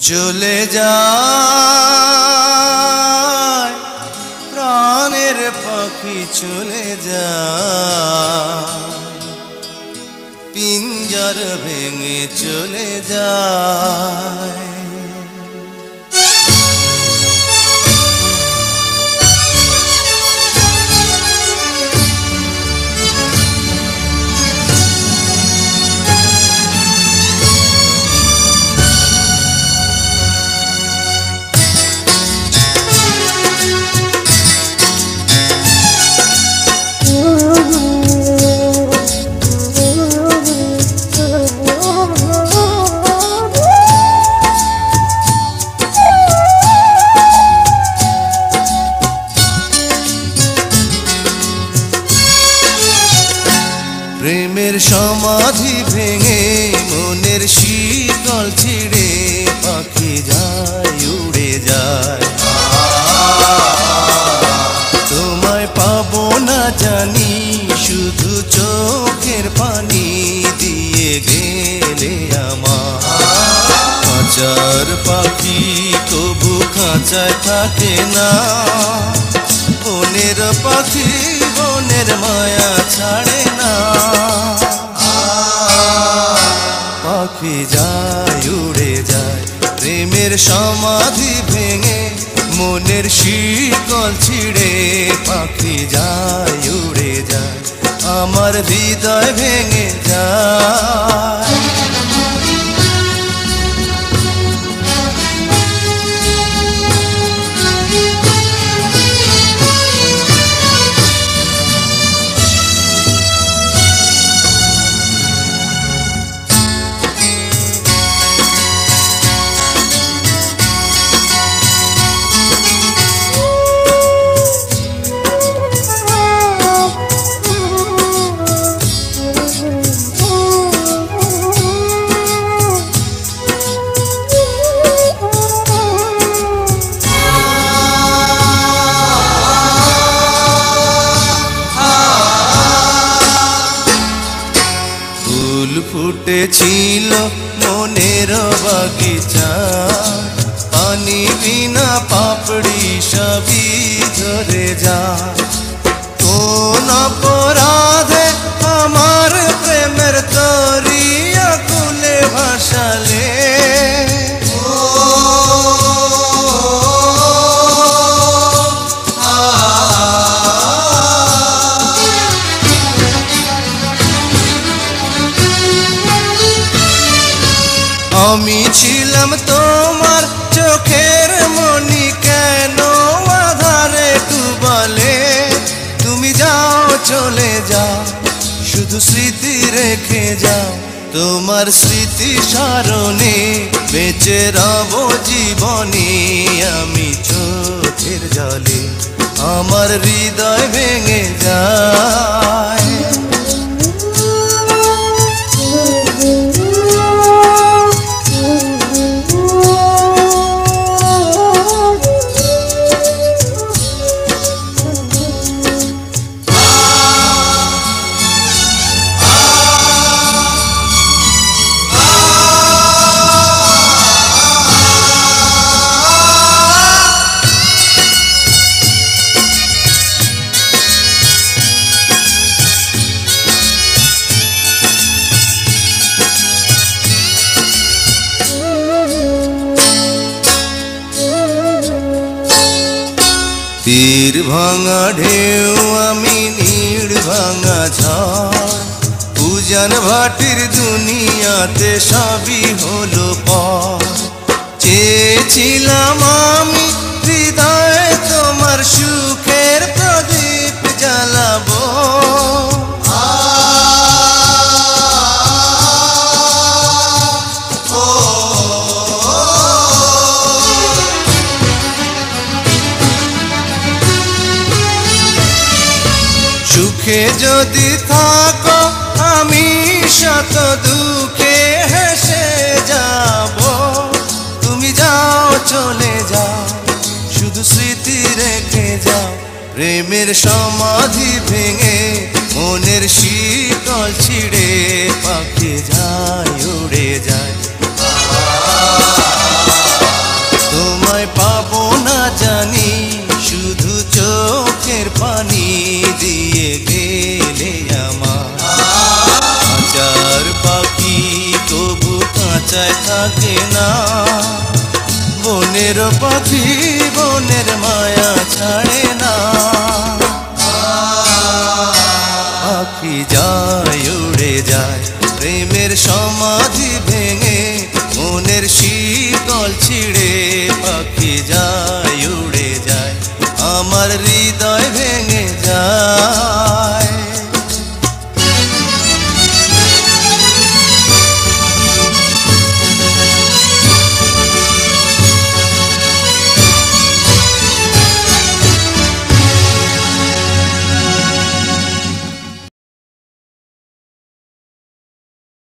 চলে যায় প্রাণের পাখি চলে যায় পিঞ্জর ভেঙে চলে যায়। সমাধি ভেঙে মনের শীতল ছিড়ে পাখি যায়, উড়ে যায়। তোমায় পাবো না জানি, শুধু চোখের পানি দিয়ে গেলে আমার। পাখি তবু খাঁচায় থাকে না। বনের পাখি বনের মায়া ছাড়ে না। পাখি যায়, উড়ে যায়। প্রেমের সমাধি ভেঙে মনের শিকল ছিড়ে পাখি যায়, উড়ে যায়। আমার হৃদয় ভেঙে ফুল ফুটেছিল মনের বাগিচা। পানি বিনা পাপড়ি সবই ধরে যা কোন আমি ছিলাম তোমার চোখের মনি কেন আধারে ডুবালে? তুমি যাও, চলে যাও, শুধু স্মৃতি রেখে যাও। তোমার স্মৃতি স্মরণে বেঁচে রব জীবনে। আমি চোখের জলে আমার হৃদয় ভেঙে যায় ভাঙা ঢেউ আমি নীড় ভাঙা ঝড়। ভাটির দুনিয়াতে সবই হলো পর। চেয়েছিলাম সুখে যদি থাকো, আমি শত দুঃখে হেসে যাব। তুমি যাও, চলে যাও, শুধু স্মৃতি রেখে যাও। প্রেমের সমাধি ভেঙে, মনের শীতল ছিড়ে, পাখি যায়, উড়ে যায়। তবু কাঁচায় থাকে না। বনের পাখি বনের মায়া ছাড়ে না। পাখি যায়, উড়ে যায়, প্রেমের সমাধি ভেঙে, মনের শীতল ছিড়ে। পাখি যায়, উড়ে যায়, আমার হৃদয় ভেঙে